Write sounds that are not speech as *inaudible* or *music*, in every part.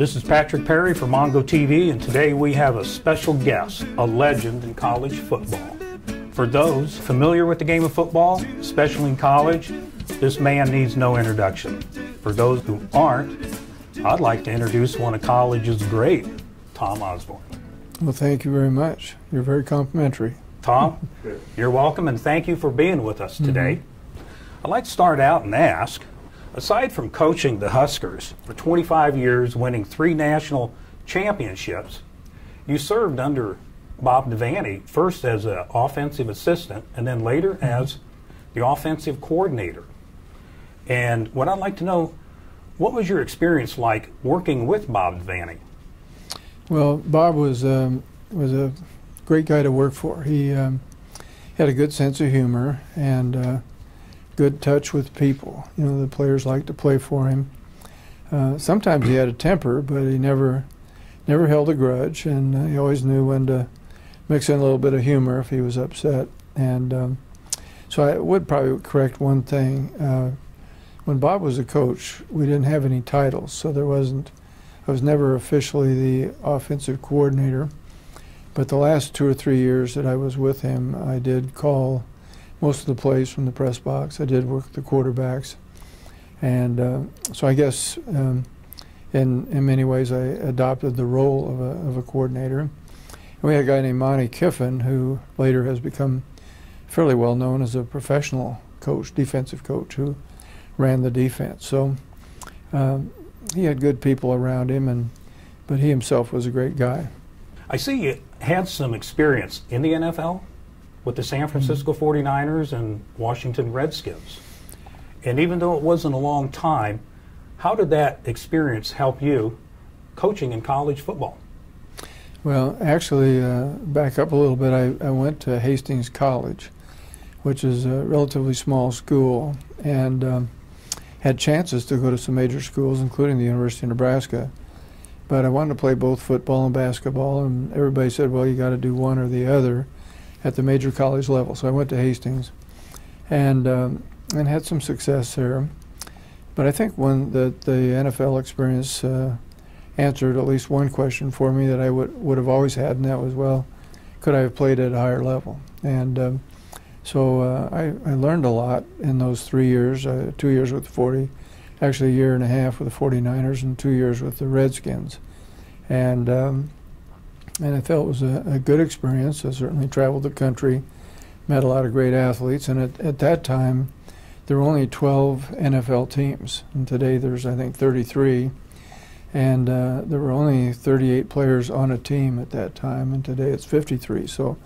This is Patrick Perry from Mongo TV, and today we have a special guest, a legend in college football. For those familiar with the game of football, especially in college, this man needs no introduction. For those who aren't, I'd like to introduce one of college's great, Tom Osborne. Well, thank you very much. You're very complimentary. Tom, *laughs* you're welcome, and thank you for being with us today. Mm-hmm. I'd like to start out and ask aside from coaching the Huskers for 25 years, winning three national championships, you served under Bob Devaney first as an offensive assistant and then later mm-hmm. as the offensive coordinator. And what I'd like to know, what was your experience like working with Bob Devaney? Well, Bob was um, was a great guy to work for. He um, had a good sense of humor and uh, good touch with people. You know, the players liked to play for him. Uh, sometimes he had a temper, but he never never held a grudge, and uh, he always knew when to mix in a little bit of humor if he was upset. And um, so I would probably correct one thing. Uh, when Bob was a coach, we didn't have any titles, so there wasn't. I was never officially the offensive coordinator, but the last two or three years that I was with him, I did call most of the plays from the press box. I did work the quarterbacks, and uh, so I guess um, in in many ways I adopted the role of a, of a coordinator. And we had a guy named Monte Kiffin who later has become fairly well known as a professional coach, defensive coach, who ran the defense. So um, he had good people around him, and but he himself was a great guy. I see you had some experience in the NFL with the San Francisco 49ers and Washington Redskins. And even though it wasn't a long time, how did that experience help you coaching in college football? Well, actually, uh, back up a little bit, I, I, went to Hastings College, which is a relatively small school, and um, had chances to go to some major schools, including the University of Nebraska. But I wanted to play both football and basketball, and everybody said, well, you got to do one or the other at the major college level. So I went to Hastings and um, and had some success there. But I think one that the NFL experience uh, answered at least one question for me that I would would have always had, and that was, well, could I have played at a higher level? And um, so uh, I, I learned a lot in those three years, uh, two years with the 40, actually a year and a half with the 49ers and two years with the Redskins. And um, and I felt it was a, a, good experience. I certainly traveled the country, met a lot of great athletes, and at, at that time, there were only 12 NFL teams, and today there's I think 33, and uh, there were only 38 players on a team at that time, and today it's 53. So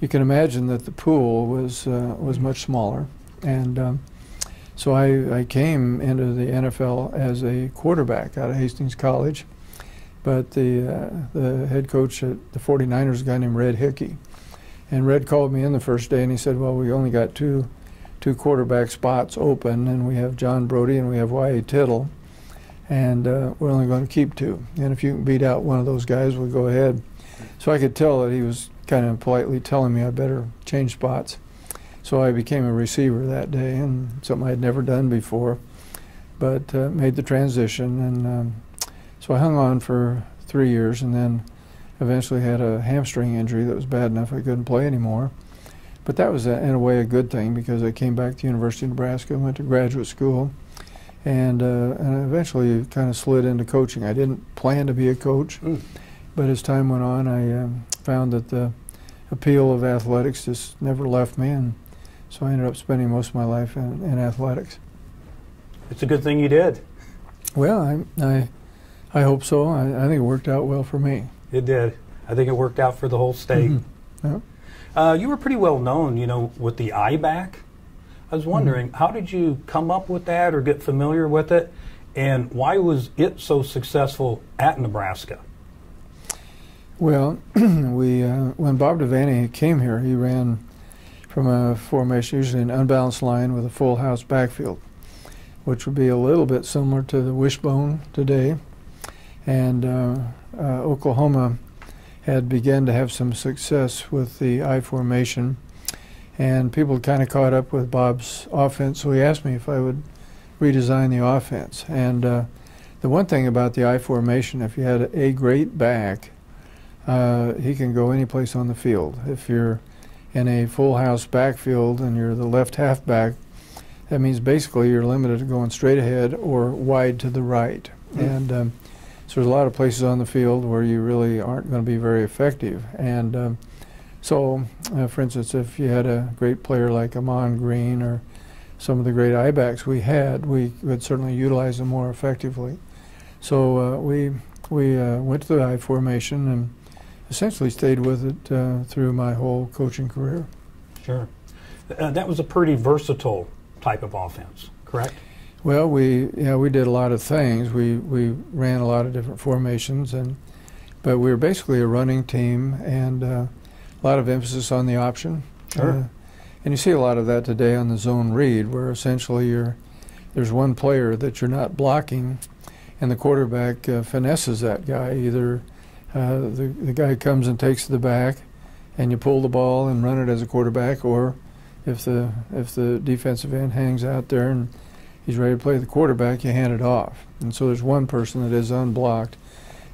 you can imagine that the pool was uh, was much smaller, and um, so I, I came into the NFL as a quarterback out of Hastings College but the, uh, the head coach at the 49ers, a guy named Red Hickey. And Red called me in the first day and he said, Well, we only got two, two quarterback spots open, and we have John Brodie and we have Y.A. Tittle, and uh, we're only going to keep two. And if you can beat out one of those guys, we'll go ahead. So I could tell that he was kind of politely telling me I better change spots. So I became a receiver that day, and something I had never done before, but uh, made the transition and um, so I hung on for three years and then eventually had a hamstring injury that was bad enough I couldn't play anymore. But that was, a, in a way, a good thing because I came back to University of Nebraska, went to graduate school, and, uh, and eventually kind of slid into coaching. I didn't plan to be a coach, mm. but as time went on, I um, found that the appeal of athletics just never left me, and so I ended up spending most of my life in, in athletics. It's a good thing you did. Well, I, I I hope so. I, I, think it worked out well for me. It did. I think it worked out for the whole state. Mm-hmm. Yeah. Uh, you were pretty well known, you know, with the I back. I was wondering, mm-hmm. how did you come up with that or get familiar with it? And why was it so successful at Nebraska? Well, *clears throat* we uh, when Bob Devaney came here, he ran from a formation, usually an unbalanced line with a full house backfield, which would be a little bit similar to the wishbone today and uh, uh, Oklahoma had begun to have some success with the I formation, and people kind of caught up with Bob's offense. So he asked me if I would redesign the offense, and uh, the one thing about the I formation, if you had a great back, uh, he can go any place on the field. If you're in a full house backfield and you're the left halfback, that means basically you're limited to going straight ahead or wide to the right. Mm-hmm. And um, so there's a lot of places on the field where you really aren't going to be very effective. And um, so, uh, for instance, if you had a great player like Ahman Green or some of the great I backs we had, we would certainly utilize them more effectively. So uh, we we uh, went to the I formation and essentially stayed with it uh, through my whole coaching career. Sure. Uh, that was a pretty versatile type of offense, correct? Well, we yeah we did a lot of things. We we ran a lot of different formations, and but we were basically a running team and uh, a lot of emphasis on the option. Sure. Uh, and you see a lot of that today on the zone read, where essentially you're there's one player that you're not blocking, and the quarterback uh, finesses that guy either uh, the, the guy comes and takes the back, and you pull the ball and run it as a quarterback, or if the if the defensive end hangs out there and he's ready to play the quarterback, you hand it off. And so there's one person that is unblocked,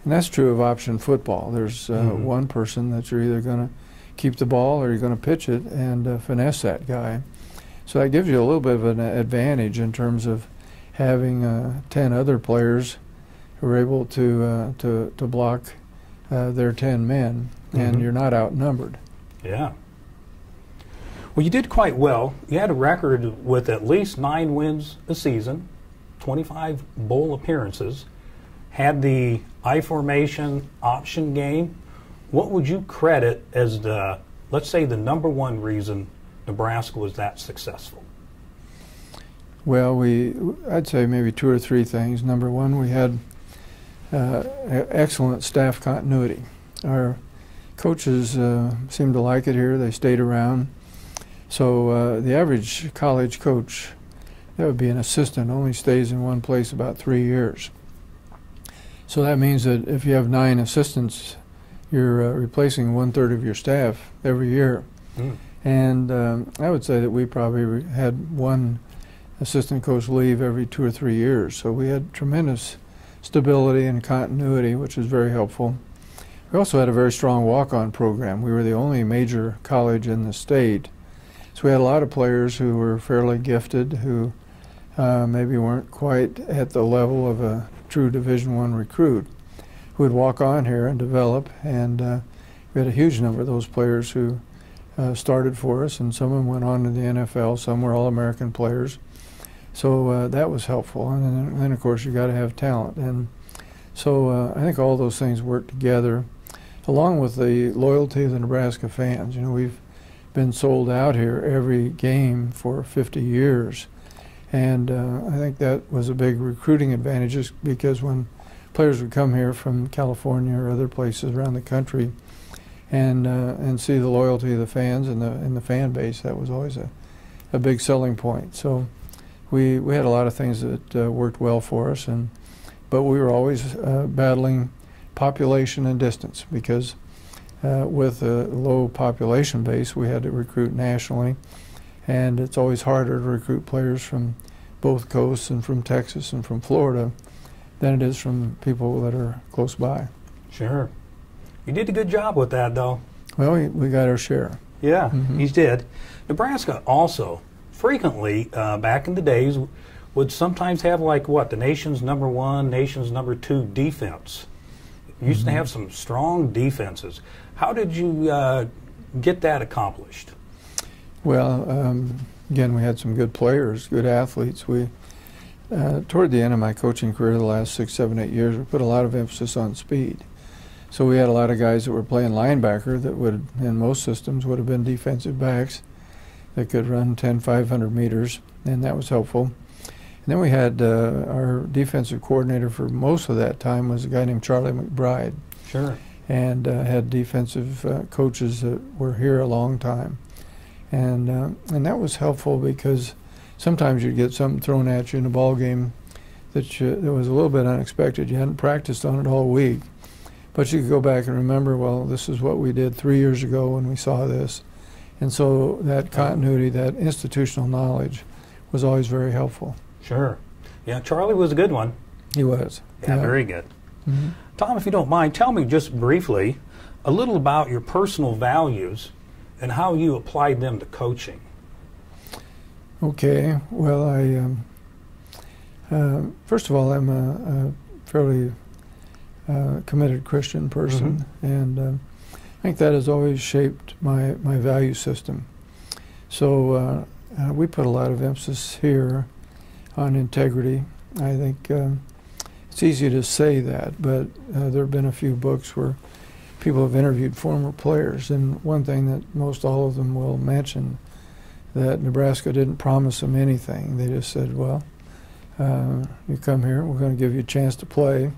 and that's true of option football. There's uh, mm-hmm. one person that you're either going to keep the ball or you're going to pitch it and uh, finesse that guy. So that gives you a little bit of an advantage in terms of having uh, ten other players who are able to uh, to to block uh, their 10 men, and mm-hmm. you're not outnumbered. Yeah. Well, you did quite well. You had a record with at least nine wins a season, 25 bowl appearances, had the I formation option game. What would you credit as the, let's say, the number one reason Nebraska was that successful? Well, we, I'd say maybe two or three things. Number one, we had uh, excellent staff continuity. Our coaches uh, seemed to like it here. They stayed around. So uh, the average college coach, that would be an assistant, only stays in one place about three years. So that means that if you have nine assistants, you're uh, replacing one third of your staff every year. Mm. And um, I would say that we probably had one assistant coach leave every two or three years. So we had tremendous stability and continuity, which was very helpful. We also had a very strong walk-on program. We were the only major college in the state, so we had a lot of players who were fairly gifted, who uh, maybe weren't quite at the level of a true Division One recruit, who would walk on here and develop. And uh, we had a huge number of those players who uh, started for us, and some of them went on to the NFL. Some were All-American players. So uh, that was helpful. And then, then of course, you got to have talent. And so uh, I think all those things work together, along with the loyalty of the Nebraska fans. You know, we've been sold out here every game for 50 years. And uh, I think that was a big recruiting advantage because when players would come here from California or other places around the country and uh, and see the loyalty of the fans and the and the fan base, that was always a, a big selling point. So we we had a lot of things that uh, worked well for us, and but we were always uh, battling population and distance because uh, with a low population base, we had to recruit nationally, and it's always harder to recruit players from both coasts and from Texas and from Florida than it is from people that are close by. Sure. You did a good job with that, though. Well, we, we got our share. Yeah, mm-hmm. you did. Nebraska also frequently uh, back in the days would sometimes have like what the nation's number one, nation's number two defense. Used mm-hmm. to have some strong defenses. How did you uh, get that accomplished? Well, um, again, we had some good players, good athletes. We uh, toward the end of my coaching career, the last six, seven, eight years, we put a lot of emphasis on speed. So we had a lot of guys that were playing linebacker that would, in most systems, would have been defensive backs that could run 10, 500 meters, and that was helpful. And then we had uh, our defensive coordinator for most of that time was a guy named Charlie McBride. Sure. And uh, had defensive uh, coaches that were here a long time, and uh, and that was helpful because sometimes you'd get something thrown at you in a ball game that you, that was a little bit unexpected. You hadn't practiced on it all week, but you could go back and remember, well, this is what we did three years ago when we saw this, and so that continuity, that institutional knowledge, was always very helpful. Sure. Yeah, Charlie was a good one. He was. Yeah, very good. Tom, if you don't mind, tell me just briefly a little about your personal values and how you applied them to coaching. Okay. Well, I um, uh, first of all, I'm a, a fairly uh, committed Christian person, and um I think that has always shaped my my value system. So uh, uh, we put a lot of emphasis here on integrity. I think um, it's easy to say that, but uh, there have been a few books where people have interviewed former players, and one thing that most all of them will mention that Nebraska didn't promise them anything. They just said, "Well, uh, you come here, we're going to give you a chance to play."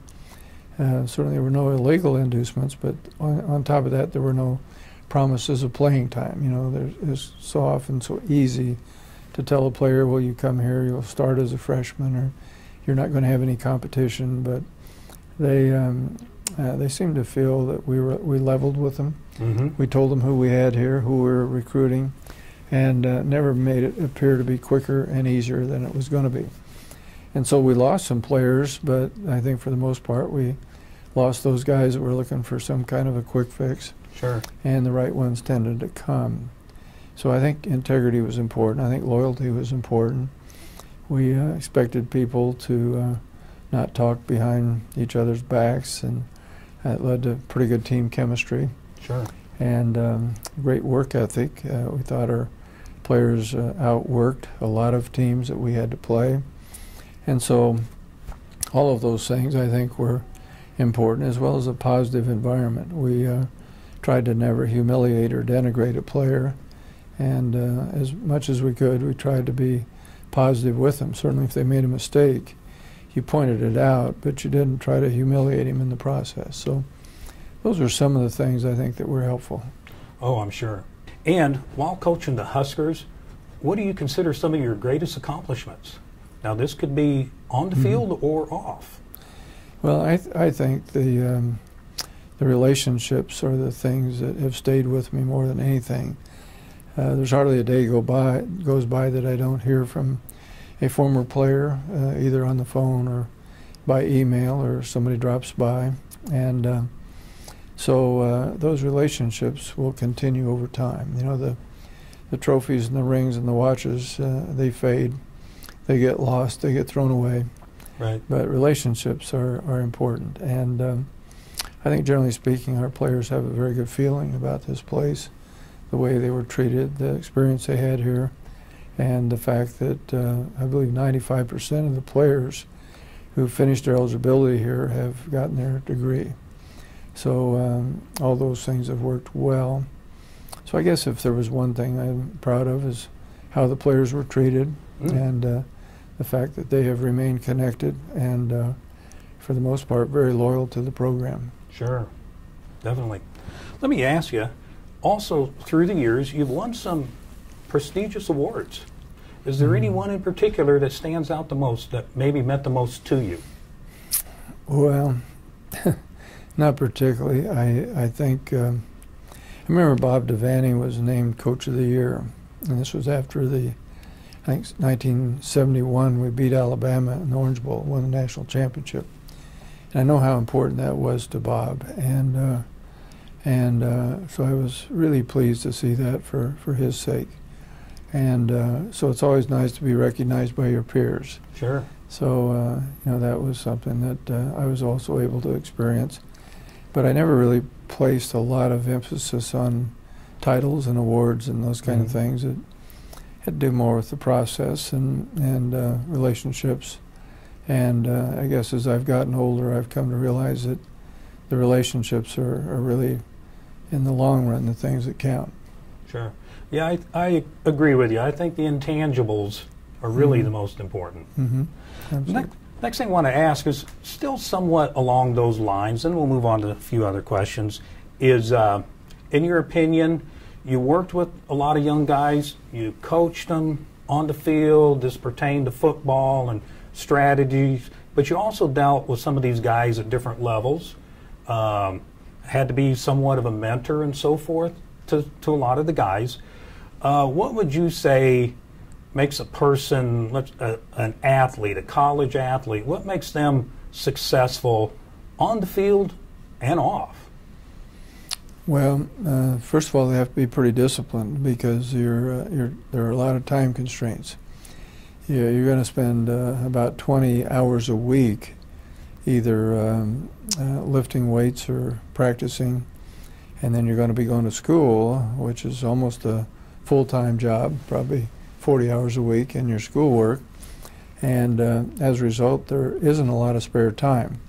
Uh, certainly, there were no illegal inducements, but on, on, top of that, there were no promises of playing time. You know, it's so often so easy to tell a player, "Well, you come here, you'll start as a freshman, or you're not going to have any competition." But they um, uh, they seemed to feel that we were we leveled with them. Mm-hmm. We told them who we had here, who we were recruiting, and uh, never made it appear to be quicker and easier than it was going to be. And so we lost some players, but I think for the most part we lost those guys that were looking for some kind of a quick fix, Sure. and the right ones tended to come. So I think integrity was important. I think loyalty was important. We uh, expected people to uh, not talk behind each other's backs, and that led to pretty good team chemistry Sure. and um, great work ethic. Uh, we thought our players uh, outworked a lot of teams that we had to play. And so all of those things I think were important, as well as a positive environment. We uh, tried to never humiliate or denigrate a player, and uh, as much as we could, we tried to be positive with them. Certainly, if they made a mistake, you pointed it out, but you didn't try to humiliate him in the process. So those are some of the things I think that were helpful. Oh, I'm sure. And while coaching the Huskers, what do you consider some of your greatest accomplishments? Now, this could be on the Mhm. field or off. Well, I, th- I think the um, the relationships are the things that have stayed with me more than anything. Uh, there's hardly a day go by goes by that I don't hear from a former player, uh, either on the phone or by email, or somebody drops by, and uh, so uh, those relationships will continue over time. You know, the the trophies and the rings and the watches uh, they fade, they get lost, they get thrown away Right. but relationships are, are important. And um, I think, generally speaking, our players have a very good feeling about this place, the way they were treated, the experience they had here, and the fact that uh, I believe 95% of the players who finished their eligibility here have gotten their degree. So um, all those things have worked well. So I guess if there was one thing I'm proud of is how the players were treated Mm. and uh, the fact that they have remained connected and, uh, for the most part, very loyal to the program. Sure. Definitely. Let me ask you also, through the years, you've won some prestigious awards. Is there any one in particular that stands out the most, that maybe meant the most to you? Well, *laughs* not particularly. I I think um, I remember Bob Devaney was named Coach of the Year, and this was after the I think 1971 we beat Alabama in the Orange Bowl, won the national championship, and I know how important that was to Bob, and uh, and uh, so I was really pleased to see that for for his sake, and uh, so it's always nice to be recognized by your peers. Sure. So uh, you know that was something that uh, I was also able to experience, but I never really placed a lot of emphasis on titles and awards and those kind Mhm. of things. It had to do more with the process and and uh, relationships, and uh, I guess as I've gotten older, I've come to realize that the relationships are, are really, in the long run, the things that count. Sure. Yeah, I, I agree with you. I think the intangibles are really Mhm. the most important. Mm-hmm. Next, next thing I want to ask is still somewhat along those lines, and we'll move on to a few other questions. Is, uh, in your opinion, you worked with a lot of young guys, you coached them on the field, this pertained to football and strategies, but you also dealt with some of these guys at different levels, um, had to be somewhat of a mentor and so forth to, to a lot of the guys. Uh, what would you say makes a person, uh, an athlete, a college athlete, what makes them successful on the field and off? Well, uh, first of all, they have to be pretty disciplined because you're, uh, you're, there are a lot of time constraints. Yeah, you're going to spend uh, about 20 hours a week either um, uh, lifting weights or practicing, and then you're going to be going to school, which is almost a full-time job, probably 40 hours a week in your schoolwork, and uh, as a result, there isn't a lot of spare time.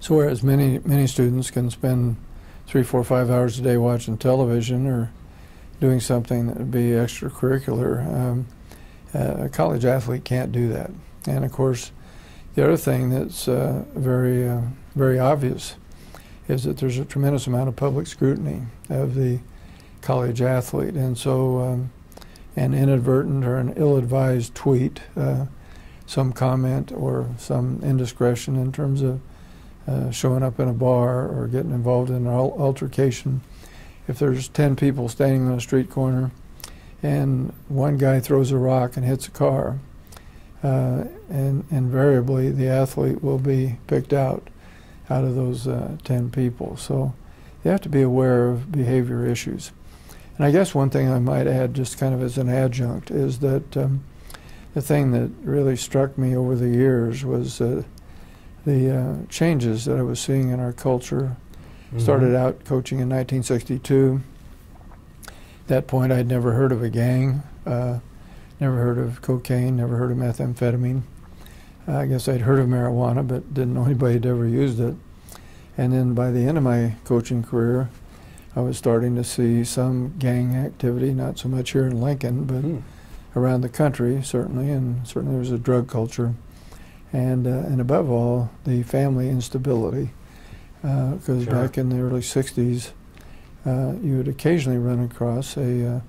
So whereas many many students can spend three, four, five hours a day watching television or doing something that would be extracurricular, um, uh, a college athlete can't do that. And of course, the other thing that's uh, very, uh, very obvious is that there's a tremendous amount of public scrutiny of the college athlete. And so, um, an inadvertent or an ill advised tweet, uh, some comment, or some indiscretion in terms of uh, showing up in a bar or getting involved in an altercation. If there's 10 people standing on a street corner and one guy throws a rock and hits a car, uh, and invariably the athlete will be picked out out of those uh, 10 people. So you have to be aware of behavior issues. And I guess one thing I might add, just kind of as an adjunct, is that um, the thing that really struck me over the years was uh, the uh, changes that I was seeing in our culture. Mm-hmm. Started out coaching in 1962 At that point, I'd never heard of a gang, uh, never heard of cocaine, never heard of methamphetamine. Uh, I guess I'd heard of marijuana, but didn't know *laughs* anybody had ever used it. And then by the end of my coaching career, I was starting to see some gang activity, not so much here in Lincoln, but mm. around the country, certainly, and certainly there was a drug culture. And, uh, and above all, the family instability. Because uh, sure. back in the early 60s, uh, you would occasionally run across a,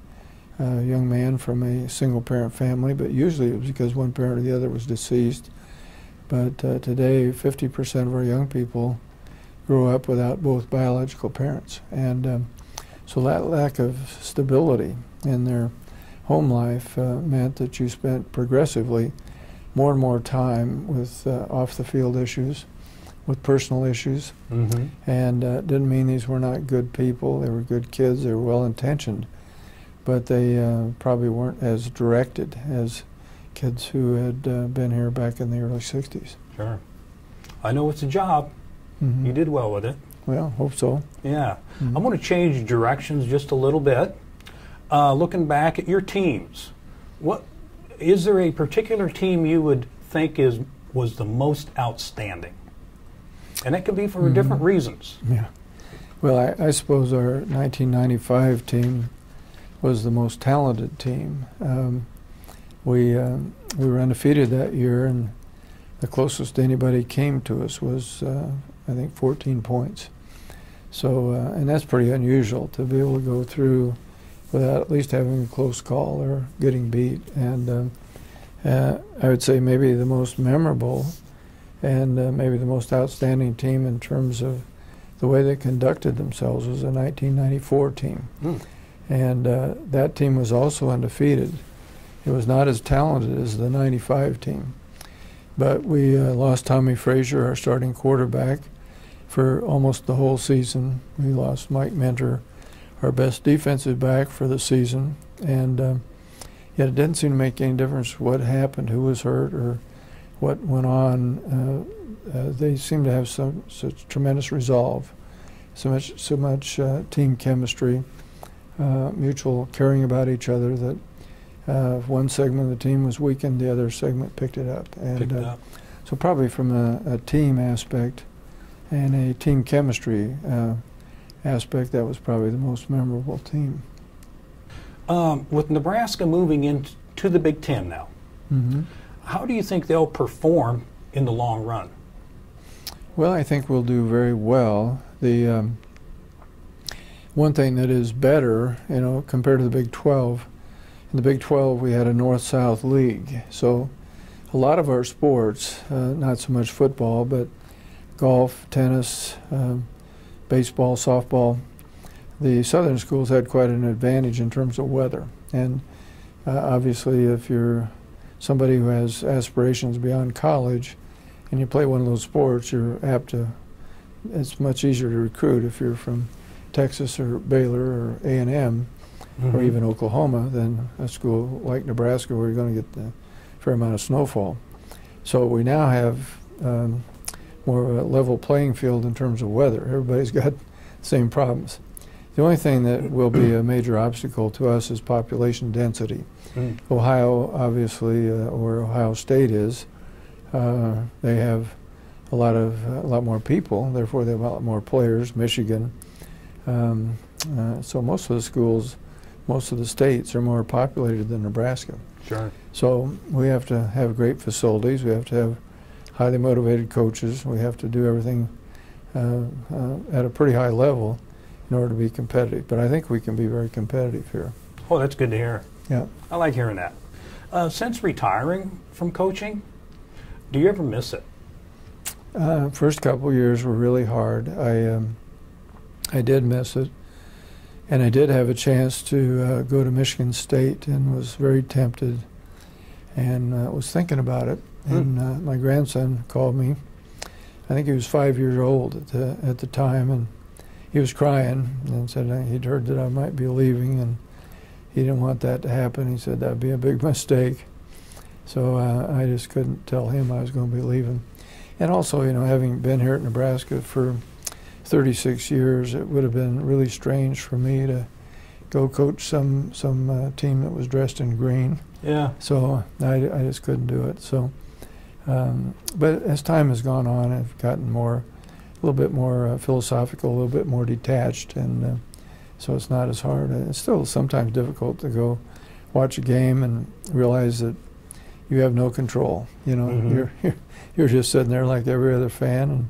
uh, a, young man from a single parent family, but usually it was because one parent or the other was deceased. But uh, today, 50% of our young people grow up without both biological parents. And um, so that lack of stability in their home life uh, meant that you spent progressively more and more time with uh, off the field issues with personal issues. Mm-hmm. And uh, didn't mean these were not good people. They were good kids. They were well intentioned. But they uh, probably weren't as directed as kids who had uh, been here back in the early 60s. Sure. I know it's a job. Mm-hmm. You did well with it. Well, hope so. Yeah. Mm-hmm. I want to change directions just a little bit. Uh, looking back at your teams, what is there a particular team you would think is was the most outstanding? and it can be for mm-hmm. different reasons. Yeah. Well, I, I, suppose our 1995 team was the most talented team. Um, we uh, we were undefeated that year, and the closest anybody came to us was uh, I think 14 points. So, uh, and that's pretty unusual to be able to go through without at least having a close call or getting beat. And um, uh, I would say maybe the most memorable and uh, maybe the most outstanding team in terms of the way they conducted themselves was the 1994 team. Mm. And uh, that team was also undefeated. It was not as talented as the 95 team. But we uh, lost Tommie Frazier, our starting quarterback, for almost the whole season. We lost Mike Minter, our best defensive back for the season. And um, yet it didn't seem to make any difference what happened, who was hurt, or what went on, uh, uh, they seem to have some such tremendous resolve, so much so much uh, team chemistry, uh, mutual caring about each other that uh, one segment of the team was weakened, the other segment picked it up, and picked up. so probably from a, a, team aspect and a team chemistry aspect, that was probably the most memorable team. Um, with Nebraska moving into the Big Ten now. Mm-hmm how do you think they'll perform in the long run? Well, I think we'll do very well. The um, one thing that is better, you know, compared to the Big 12, in the Big 12 we had a North-South league, so a lot of our sports, uh, not so much football, but golf, tennis, um, baseball, softball, the southern schools had quite an advantage in terms of weather. And Uh, obviously, if you're somebody who has aspirations beyond college and you play one of those sports, you're apt to. It's much easier to recruit if you're from Texas or Baylor or A and M or even Oklahoma than a school like Nebraska where you're going to get a fair amount of snowfall. So we now have um, more of a level playing field in terms of weather. Everybody's *laughs* got the same problems. The only thing that will be a major obstacle to us is population density. Mm. Ohio, obviously, uh, where Ohio State is, uh, they have a lot of a lot more people. Therefore, they have a lot more players. Michigan, um, uh, so most of the schools, most of the states are more populated than Nebraska. Sure. So we have to have great facilities. We have to have highly motivated coaches. We have to do everything uh, uh, at a pretty high level in order to be competitive. But I think we can be very competitive here. Oh, that's good to hear. Yeah. I like hearing that. Uh, since retiring from coaching, do you ever miss it? Uh, first couple years were really hard. I um, I did miss it, and I did have a chance to uh, go to Michigan State and was very tempted, and uh, was thinking about it. Hmm. And uh, my grandson called me. I think he was five years old at the at the time, and he was crying and said he'd heard that I might be leaving, and he didn't want that to happen. He said that'd be a big *laughs* mistake. So uh, I just couldn't tell him I was going to be leaving. And also, you know, having been here at Nebraska for 36 years, it would have been really strange for me to go coach some some uh, team that was dressed in green. Yeah. So I, I just couldn't do it. So, um, but as time has gone on, I've gotten more, a little bit more uh, philosophical, a little bit more detached, and uh, so it's not as hard. It's still sometimes difficult to go watch a game and realize that you have no control. You know, Mhm. you're, you're *laughs* you're just sitting there like every other fan, and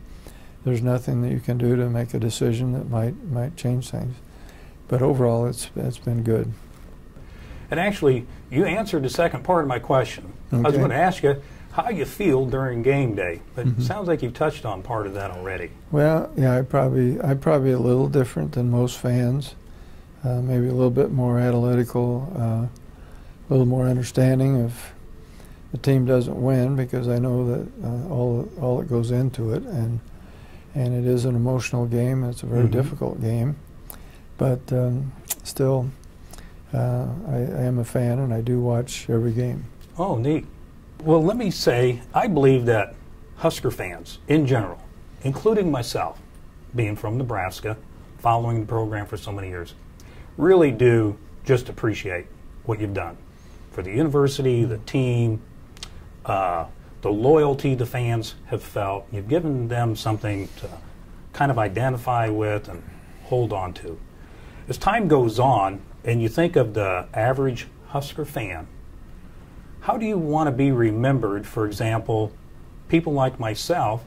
there's nothing that you can do to make a decision that might might change things. But overall, it's it's been good. And actually, you answered the second part of my question. I was going to ask you how you feel during game day, but Mhm. it sounds like you've touched on part of that already. Well, yeah, I probably I'm probably a little different than most fans. Uh, maybe a little bit more analytical, uh, a little more understanding if the team doesn't win because I know that uh, all all that goes into it, and and it is an emotional game. It's a very Mhm. difficult game, but um, still, uh, I, I am a fan and I do watch every game. Oh, neat. Well, let me say, I believe that Husker fans in general, including myself, being from Nebraska, following the program for so many years, really do just appreciate what you've done for the university, the team, uh, the loyalty the fans have felt. You've given them something to kind of identify with and hold on to. As time goes on, and you think of the average Husker fan, how do you want to be remembered? For example, people like myself,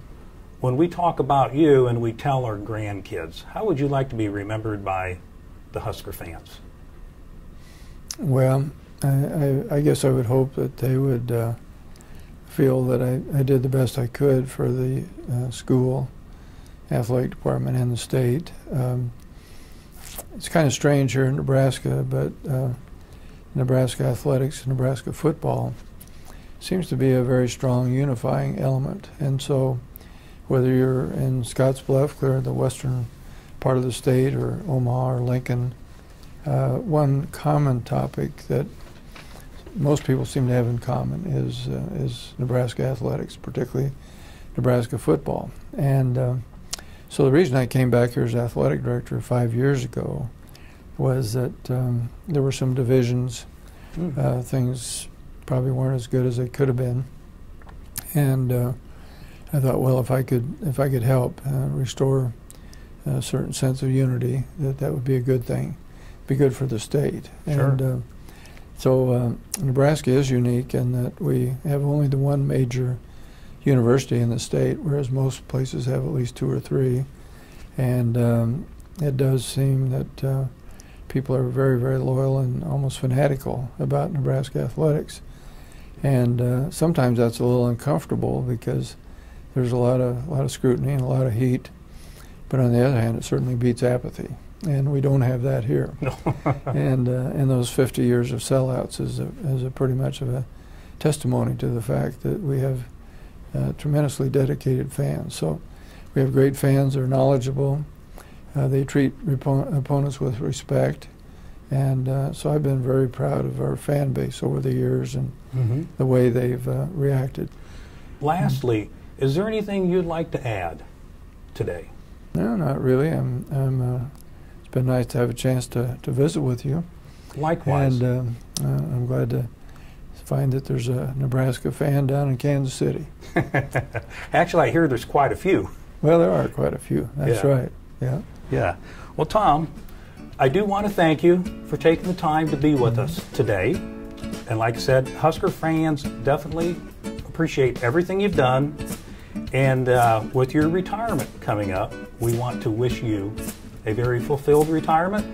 when we talk about you and we tell our grandkids, how would you like to be remembered by the Husker fans? Well, I, I, I guess I would hope that they would uh, feel that I, I did the best I could for the uh, school, athletic department, and the state. Um, it's kind of strange here in Nebraska, but uh, Nebraska athletics, Nebraska football, seems to be a very strong unifying element. And so, whether you're in Scottsbluff, clear in the western part of the state, or Omaha or Lincoln, uh, one common topic that most people seem to have in common is uh, is Nebraska athletics, particularly Nebraska football. And uh, so the reason I came back here as athletic director five years ago was that um, there were some divisions, uh, things probably weren't as good as they could have been, and uh, I thought, well, if I could if I could help uh, restore a certain sense of unity, that that would be a good thing be good for the state. Sure. And uh, so uh, Nebraska is unique in that we have only the one major university in the state, whereas most places have at least two or three. And um, it does seem that uh, people are very, very loyal and almost fanatical about Nebraska athletics. And uh, sometimes that's a little uncomfortable because there's a lot of a lot of scrutiny and a lot of heat. But on the other hand, it certainly beats apathy. And we don't have that here. *laughs* *laughs* and uh, and those 50 years of sellouts is a, is a pretty much of a testimony to the fact that we have uh, tremendously dedicated fans. So we have great fans. They're knowledgeable. Uh, they treat repo- opponents with respect. And uh, so I've been very proud of our fan base over the years and Mm-hmm. the way they've uh, reacted. Lastly, is there anything you'd like to add today? No, not really. I'm, I'm, uh, it's been nice to have a chance to, to visit with you. Likewise. And um, uh, I'm glad to find that there's a Nebraska fan down in Kansas City. *laughs* Actually, I hear there's quite a few. Well, there are quite a few. That's Yeah. right. Yeah. Yeah. Well, Tom, I do want to thank you for taking the time to be with us today. And like I said, Husker fans definitely appreciate everything you've done. And uh, with your retirement coming up, we want to wish you a very fulfilled retirement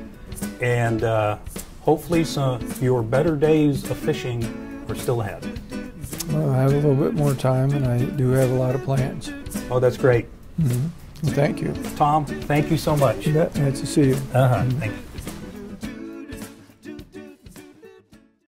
and uh, hopefully some your better days of fishing are still ahead. Well, I have a little bit more time, and I do have a lot of plans. Oh, that's great. Well, thank you. Tom, thank you so much. You bet. Nice to see you. Uh-huh. Thank you.